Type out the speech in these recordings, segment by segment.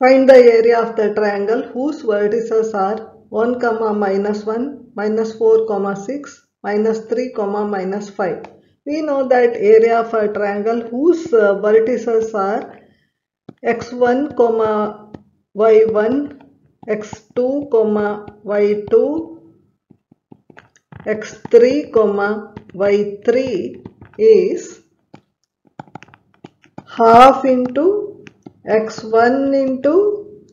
Find the area of the triangle whose vertices are 1 comma minus 1, minus 4 comma 6, minus 3 comma minus 5. We know that area of a triangle whose uh, vertices are x1 comma y1, x2 comma y2, x3 comma y3 is half into x1 into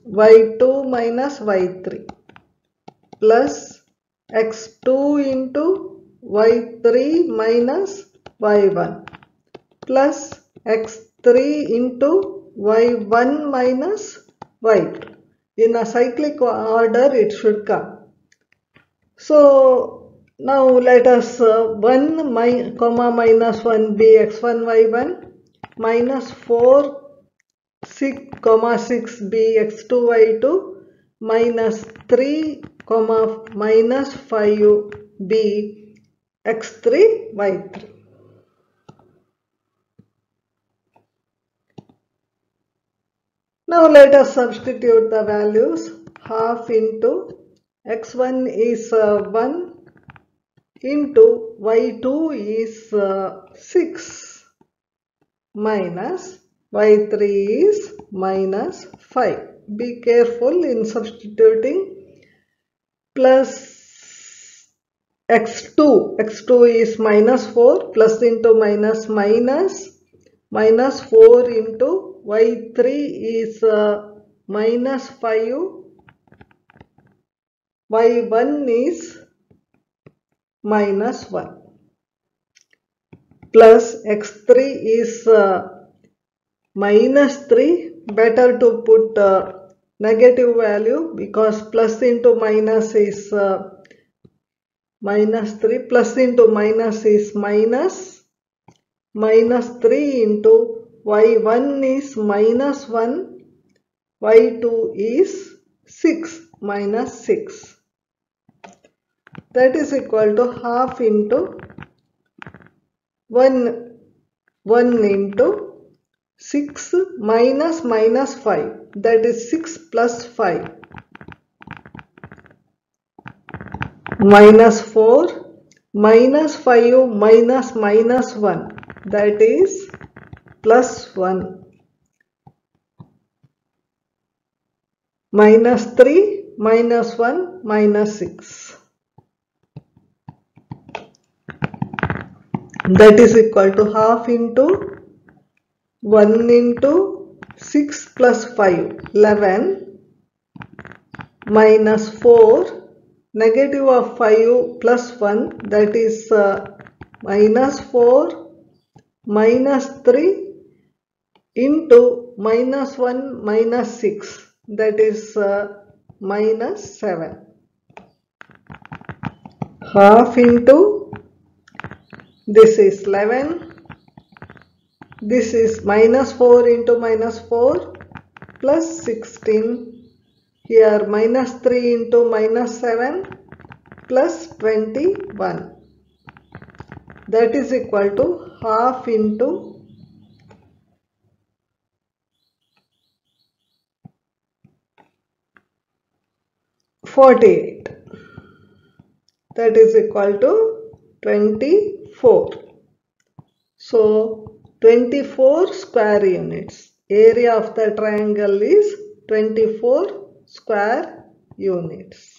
y2 minus y3 plus x2 into y3 minus y1 plus x3 into y1 minus y2. In a cyclic order it should come. So now let us uh, 1 mi comma minus 1 be x1 y1 minus 4 6 comma 6 be x2 y2 minus 3 comma minus 5 be x3 y3. Now let us substitute the values half into x1 is uh, 1 into y2 is uh, 6 minus y3 is minus 5. Be careful in substituting plus x2, x2 is minus 4 plus into minus minus minus 4 into y3 is uh, minus 5 y1 is minus 1 plus x3 is uh, minus 3 better to put uh, negative value because plus into minus is uh, minus 3 plus into minus is minus minus 3 into y1 is minus 1 y2 is 6 minus 6 that is equal to half into 1 1 into 6 minus minus 5 that is 6 plus 5 minus 4 minus 5 minus minus 1 that is plus 1 minus 3 minus 1 minus 6 that is equal to half into 1 into 6 plus 5 11 minus 4 negative of 5 plus 1 that is uh, minus 4 minus 3 into minus 1 minus 6 that is uh, minus 7 half into this is 11 this is minus 4 into minus 4 plus 16 here minus 3 into minus 7 plus 21 that is equal to half into Forty-eight. That is equal to twenty-four. So 24 square units. Area of the triangle is 24 square units.